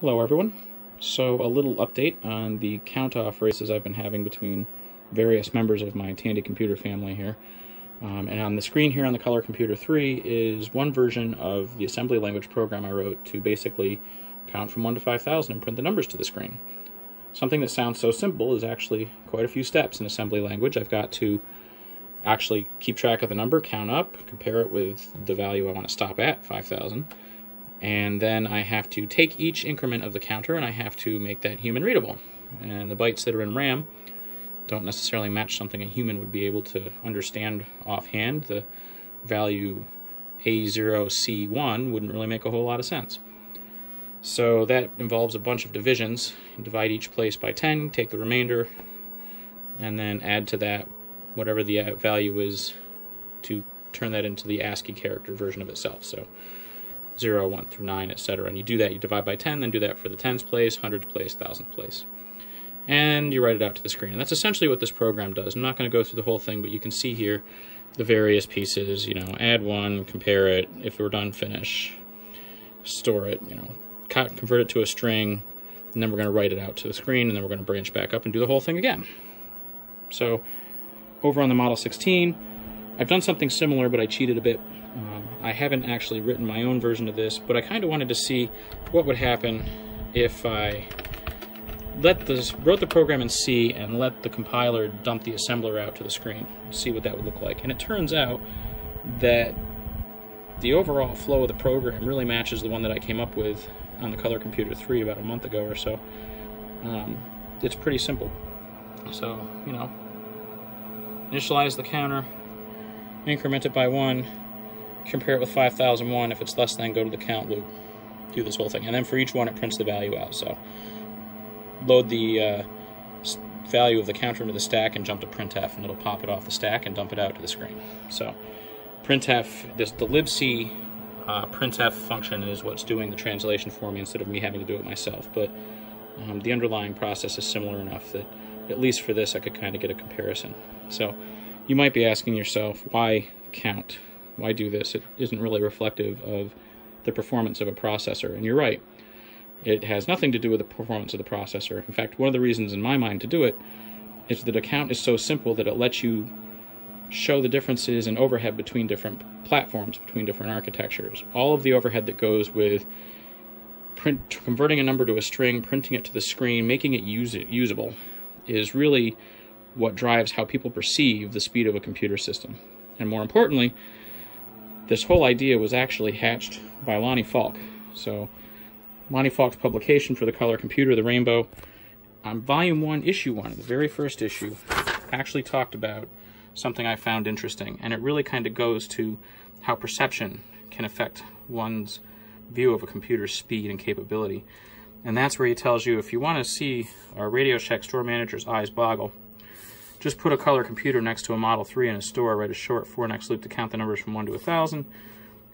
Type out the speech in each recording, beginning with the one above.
Hello everyone. So a little update on the count-off races I've been having between various members of my Tandy computer family here. Um, and on the screen here on the Color Computer 3 is one version of the assembly language program I wrote to basically count from 1 to 5,000 and print the numbers to the screen. Something that sounds so simple is actually quite a few steps in assembly language. I've got to actually keep track of the number, count up, compare it with the value I want to stop at, 5,000 and then I have to take each increment of the counter and I have to make that human readable. And the bytes that are in RAM don't necessarily match something a human would be able to understand offhand. The value A0C1 wouldn't really make a whole lot of sense. So that involves a bunch of divisions. divide each place by 10, take the remainder, and then add to that whatever the value is to turn that into the ASCII character version of itself. So 0, 1 through 9, etc. And you do that, you divide by 10, then do that for the tens place, hundreds place, thousandth place. And you write it out to the screen. And that's essentially what this program does. I'm not going to go through the whole thing, but you can see here the various pieces, you know, add one, compare it, if we're done, finish, store it, you know, convert it to a string, and then we're going to write it out to the screen, and then we're going to branch back up and do the whole thing again. So over on the Model 16, I've done something similar, but I cheated a bit. Um, I haven't actually written my own version of this, but I kind of wanted to see what would happen if I let this wrote the program in C and let the compiler dump the assembler out to the screen, see what that would look like. And it turns out that the overall flow of the program really matches the one that I came up with on the Color Computer 3 about a month ago or so. Um, it's pretty simple. So, you know, initialize the counter, increment it by one, compare it with 5001. If it's less than, go to the count loop, do this whole thing. And then for each one, it prints the value out. So load the uh, value of the counter into the stack and jump to printf, and it'll pop it off the stack and dump it out to the screen. So printf, this, the libc uh, printf function is what's doing the translation for me instead of me having to do it myself. But um, the underlying process is similar enough that at least for this, I could kind of get a comparison. So you might be asking yourself, why count? Why do this? It isn't really reflective of the performance of a processor. And you're right. It has nothing to do with the performance of the processor. In fact, one of the reasons in my mind to do it is that a count is so simple that it lets you show the differences in overhead between different platforms, between different architectures. All of the overhead that goes with print, converting a number to a string, printing it to the screen, making it use it, usable, is really what drives how people perceive the speed of a computer system. And more importantly, this whole idea was actually hatched by Lonnie Falk. So, Lonnie Falk's publication for the color computer, The Rainbow, on volume 1, issue 1, the very first issue, actually talked about something I found interesting. And it really kind of goes to how perception can affect one's view of a computer's speed and capability. And that's where he tells you if you want to see our Radio Shack store manager's eyes boggle, just put a color computer next to a Model 3 in a store, write a short for next loop to count the numbers from 1 to 1,000,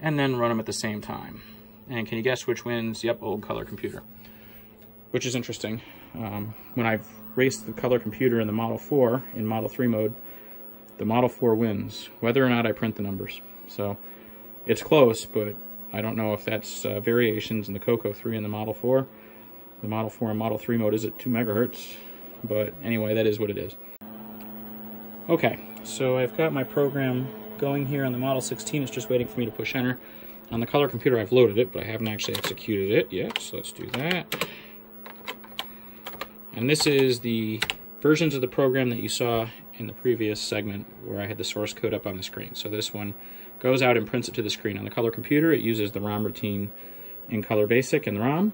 and then run them at the same time. And can you guess which wins? Yep, old color computer. Which is interesting. Um, when I've raced the color computer in the Model 4 in Model 3 mode, the Model 4 wins, whether or not I print the numbers. So it's close, but I don't know if that's uh, variations in the Coco 3 and the Model 4. The Model 4 and Model 3 mode is at 2 megahertz, but anyway, that is what it is. Okay, so I've got my program going here on the Model 16. It's just waiting for me to push enter. On the color computer, I've loaded it, but I haven't actually executed it yet, so let's do that. And this is the versions of the program that you saw in the previous segment where I had the source code up on the screen. So this one goes out and prints it to the screen. On the color computer, it uses the ROM routine in Color Basic and the ROM.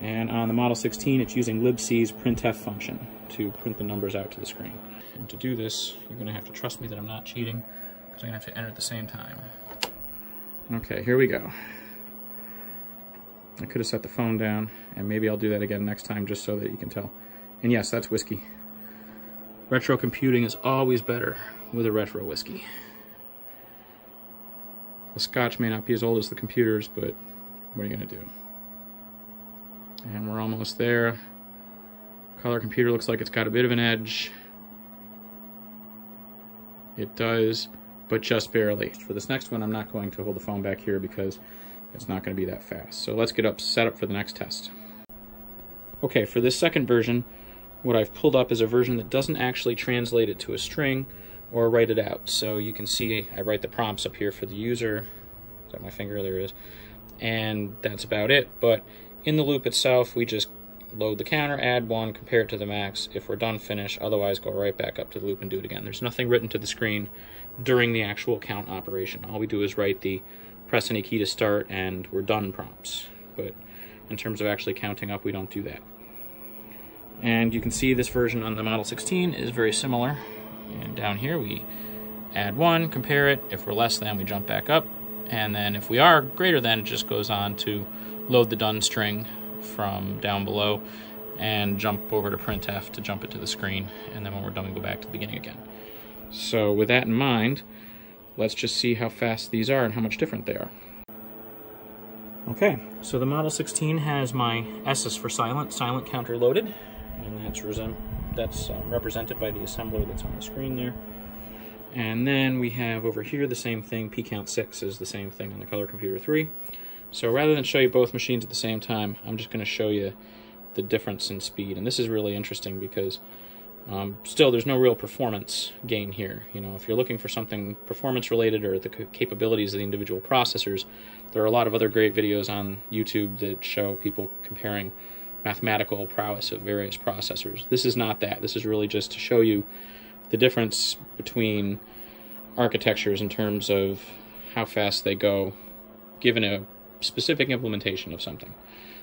And on the Model 16, it's using libc's printf function to print the numbers out to the screen. And to do this, you're going to have to trust me that I'm not cheating, because I'm going to have to enter at the same time. Okay, here we go. I could have set the phone down, and maybe I'll do that again next time just so that you can tell. And yes, that's whiskey. Retro computing is always better with a retro whiskey. The scotch may not be as old as the computers, but what are you going to do? And we're almost there. Color computer looks like it's got a bit of an edge. It does, but just barely. For this next one, I'm not going to hold the phone back here because it's not going to be that fast. So let's get up set up for the next test. Okay, for this second version, what I've pulled up is a version that doesn't actually translate it to a string or write it out. So you can see I write the prompts up here for the user. Is that my finger? There it is. And that's about it. But in the loop itself, we just load the counter, add one, compare it to the max. If we're done, finish. Otherwise, go right back up to the loop and do it again. There's nothing written to the screen during the actual count operation. All we do is write the press any key to start and we're done prompts. But in terms of actually counting up, we don't do that. And you can see this version on the Model 16 is very similar. And down here we add one, compare it. If we're less than, we jump back up. And then if we are greater than, it just goes on to load the done string from down below and jump over to printf to jump it to the screen. And then when we're done, we go back to the beginning again. So with that in mind, let's just see how fast these are and how much different they are. Okay, so the Model 16 has my S's for silent, silent counter loaded, and that's, that's um, represented by the assembler that's on the screen there. And then we have over here the same thing, pcount 6 is the same thing on the Color Computer 3. So rather than show you both machines at the same time, I'm just going to show you the difference in speed. And this is really interesting because um, still there's no real performance gain here. You know, if you're looking for something performance related or the capabilities of the individual processors, there are a lot of other great videos on YouTube that show people comparing mathematical prowess of various processors. This is not that. This is really just to show you the difference between architectures in terms of how fast they go given a specific implementation of something.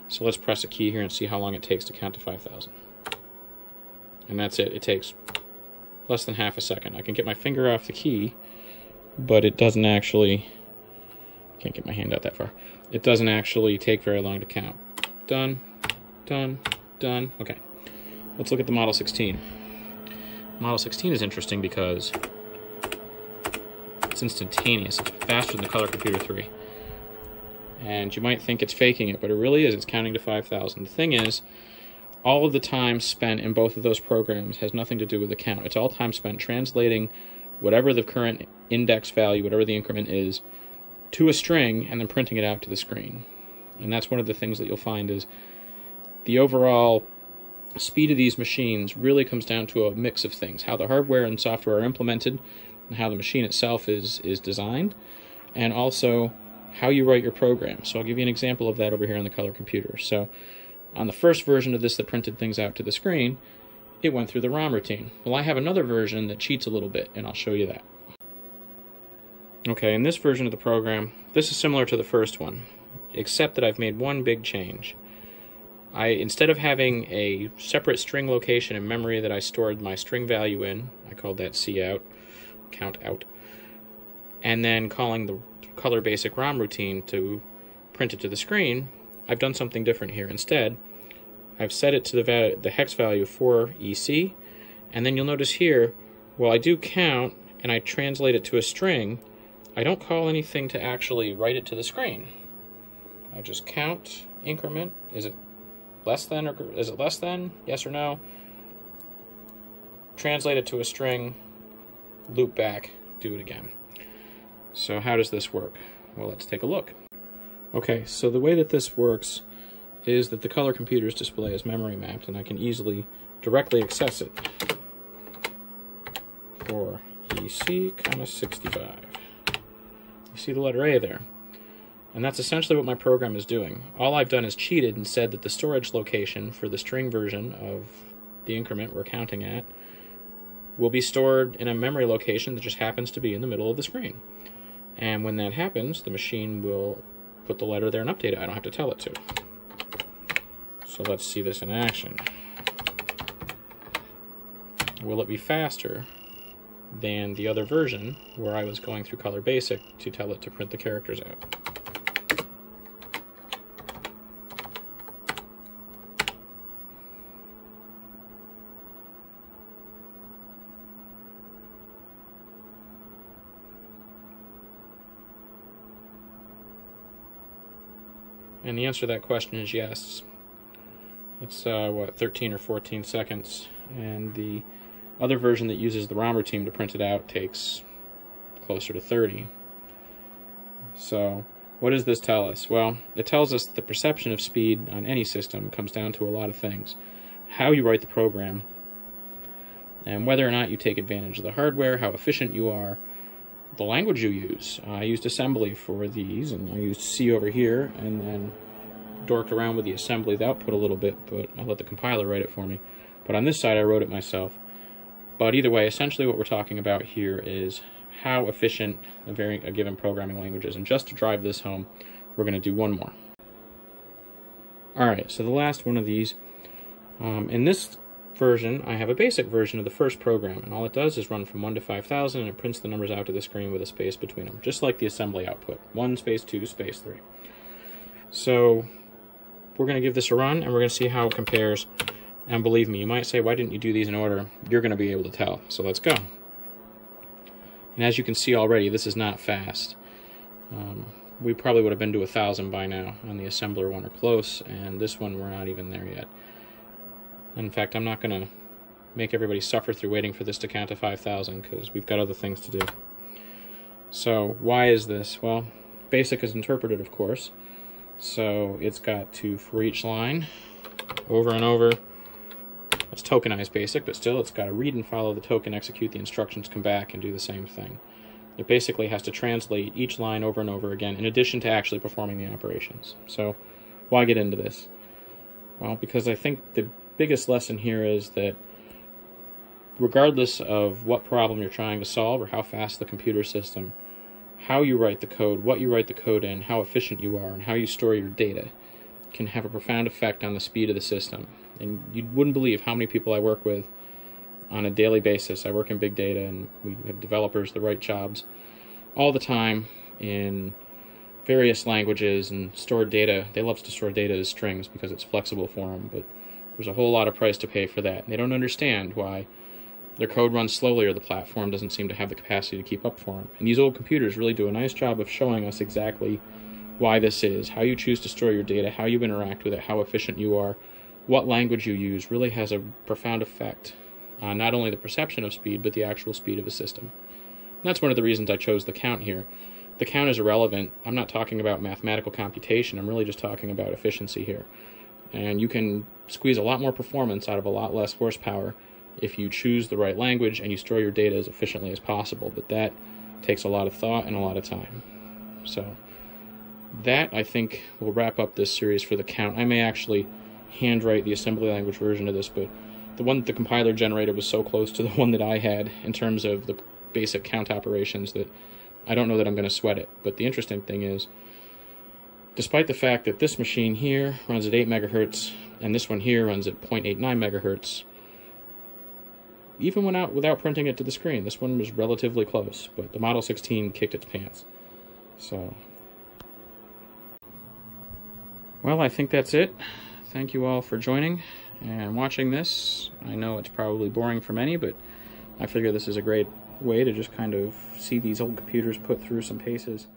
So let's press a key here and see how long it takes to count to 5,000. And that's it. It takes less than half a second. I can get my finger off the key, but it doesn't actually... Can't get my hand out that far. It doesn't actually take very long to count. Done, done, done. Okay, let's look at the Model 16. Model 16 is interesting because it's instantaneous. It's faster than the Color Computer 3 and you might think it's faking it, but it really is. It's counting to 5,000. The thing is, all of the time spent in both of those programs has nothing to do with the count. It's all time spent translating whatever the current index value, whatever the increment is, to a string and then printing it out to the screen. And that's one of the things that you'll find is the overall speed of these machines really comes down to a mix of things how the hardware and software are implemented and how the machine itself is is designed and also how you write your program. So I'll give you an example of that over here on the color computer. So on the first version of this that printed things out to the screen, it went through the ROM routine. Well, I have another version that cheats a little bit, and I'll show you that. Okay, in this version of the program, this is similar to the first one, except that I've made one big change. I Instead of having a separate string location in memory that I stored my string value in, I called that cout, count out, and then calling the color basic ROM routine to print it to the screen, I've done something different here. Instead, I've set it to the, the hex value for EC, and then you'll notice here, while I do count and I translate it to a string, I don't call anything to actually write it to the screen. I just count increment. Is it less than or is it less than? Yes or no? Translate it to a string, loop back, do it again. So how does this work? Well, let's take a look. Okay, so the way that this works is that the color computer's display is memory mapped and I can easily directly access it for EC, comma 65. You see the letter A there. And that's essentially what my program is doing. All I've done is cheated and said that the storage location for the string version of the increment we're counting at will be stored in a memory location that just happens to be in the middle of the screen. And when that happens, the machine will put the letter there and update it. I don't have to tell it to. So let's see this in action. Will it be faster than the other version where I was going through Color Basic to tell it to print the characters out? And the answer to that question is yes. It's, uh, what, 13 or 14 seconds. And the other version that uses the ROM routine to print it out takes closer to 30. So what does this tell us? Well, it tells us that the perception of speed on any system comes down to a lot of things. How you write the program, and whether or not you take advantage of the hardware, how efficient you are, the language you use. I used assembly for these, and I used C over here, and then dorked around with the assembly, the output a little bit, but I let the compiler write it for me. But on this side, I wrote it myself. But either way, essentially what we're talking about here is how efficient a, very, a given programming language is. And just to drive this home, we're going to do one more. All right, so the last one of these. Um, in this version, I have a basic version of the first program, and all it does is run from 1 to 5000, and it prints the numbers out to the screen with a space between them, just like the assembly output. 1 space 2 space 3. So we're going to give this a run, and we're going to see how it compares. And believe me, you might say, why didn't you do these in order? You're going to be able to tell. So let's go. And as you can see already, this is not fast. Um, we probably would have been to a thousand by now on the assembler one or close, and this one we're not even there yet. In fact, I'm not going to make everybody suffer through waiting for this to count to 5,000 because we've got other things to do. So why is this? Well, BASIC is interpreted, of course. So it's got to, for each line, over and over, it's tokenized basic, but still it's got to read and follow the token, execute the instructions, come back and do the same thing. It basically has to translate each line over and over again in addition to actually performing the operations. So why get into this? Well, because I think the biggest lesson here is that regardless of what problem you're trying to solve or how fast the computer system, how you write the code, what you write the code in, how efficient you are, and how you store your data can have a profound effect on the speed of the system. And you wouldn't believe how many people I work with on a daily basis. I work in big data, and we have developers that write jobs all the time in various languages and store data. They love to store data as strings because it's flexible for them, but there's a whole lot of price to pay for that. And they don't understand why their code runs slowly or the platform doesn't seem to have the capacity to keep up for them. And these old computers really do a nice job of showing us exactly why this is, how you choose to store your data, how you interact with it, how efficient you are, what language you use really has a profound effect on not only the perception of speed, but the actual speed of a system. And that's one of the reasons I chose the count here. The count is irrelevant. I'm not talking about mathematical computation, I'm really just talking about efficiency here. And you can squeeze a lot more performance out of a lot less horsepower if you choose the right language and you store your data as efficiently as possible. But that takes a lot of thought and a lot of time. So, that I think will wrap up this series for the count. I may actually handwrite the assembly language version of this, but the one that the compiler generated was so close to the one that I had in terms of the basic count operations that I don't know that I'm going to sweat it. But the interesting thing is, despite the fact that this machine here runs at 8 megahertz and this one here runs at 0.89 megahertz, even went out without printing it to the screen. This one was relatively close, but the Model 16 kicked its pants. So well, I think that's it. Thank you all for joining and watching this. I know it's probably boring for many, but I figure this is a great way to just kind of see these old computers put through some paces.